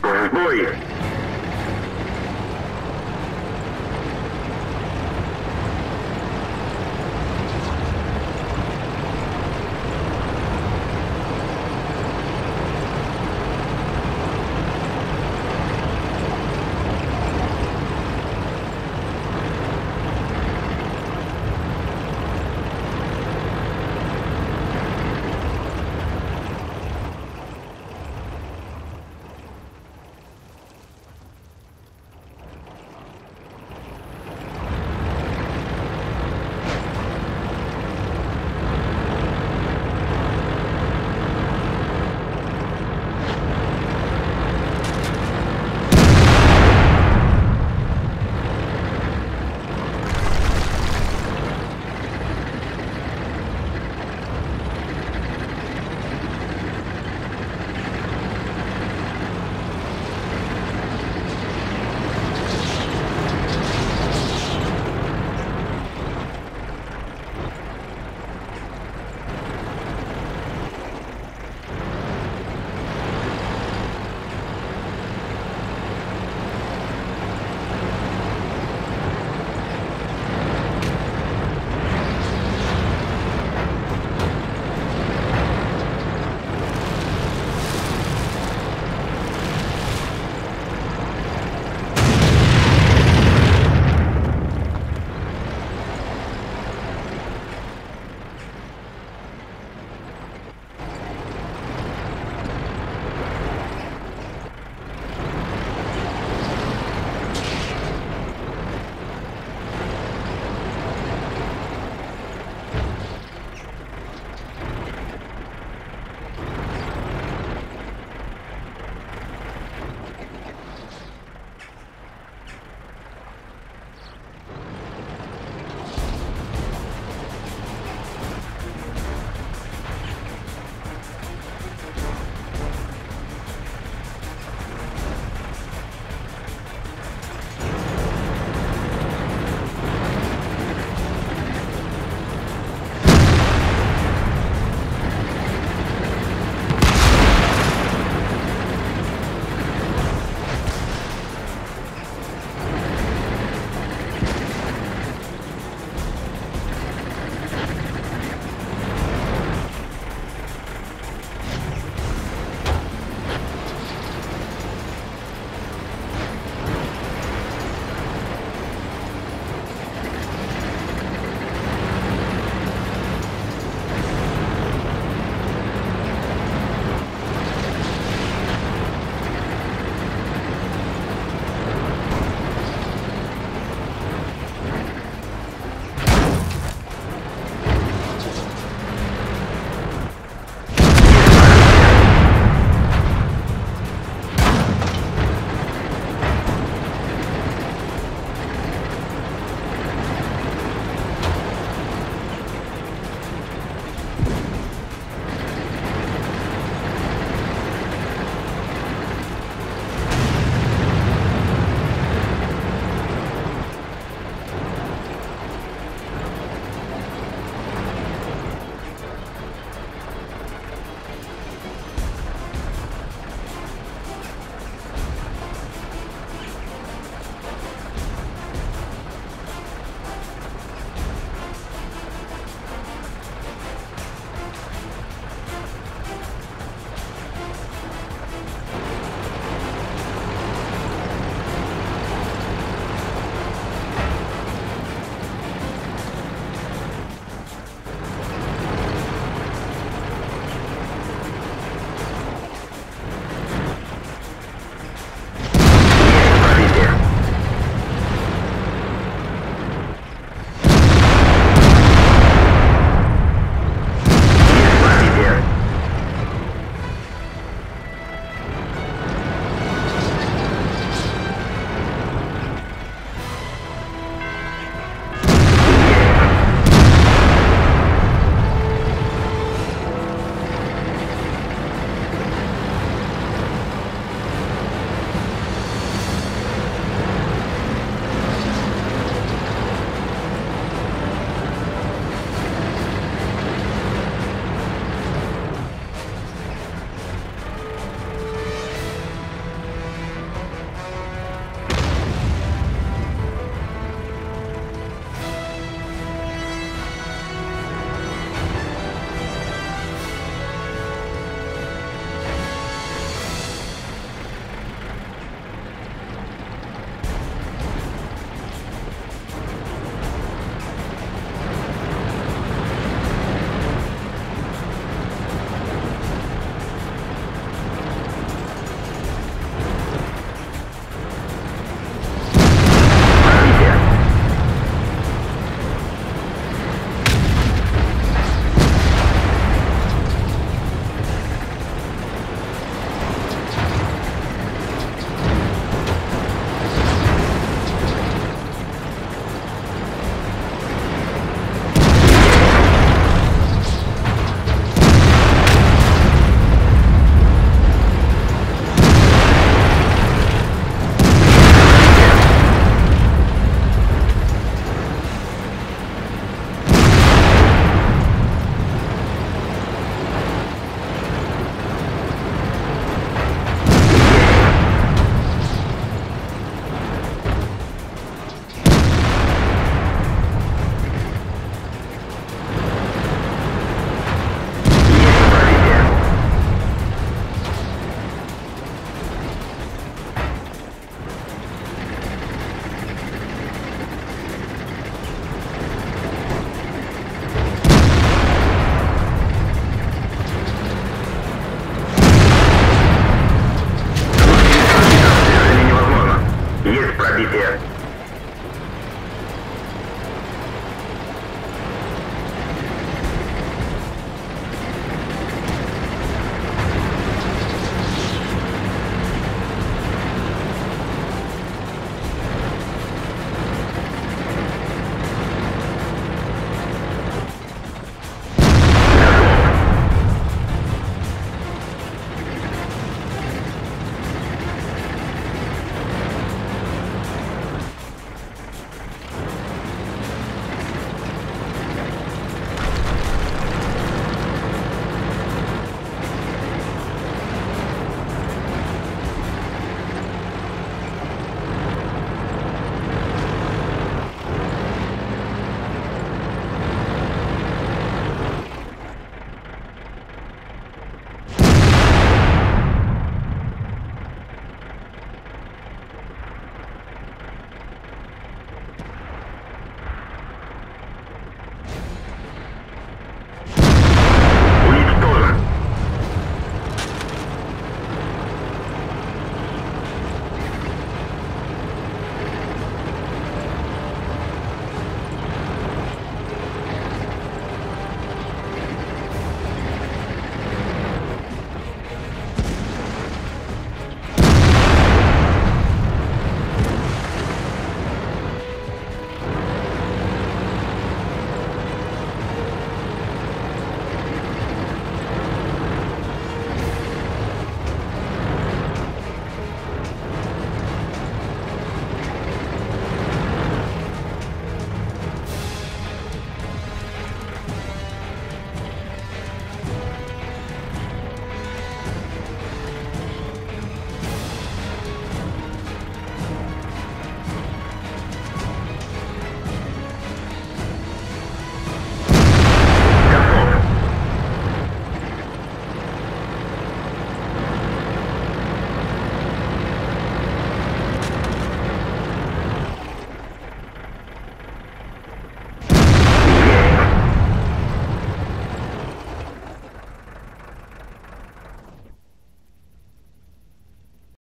Boy.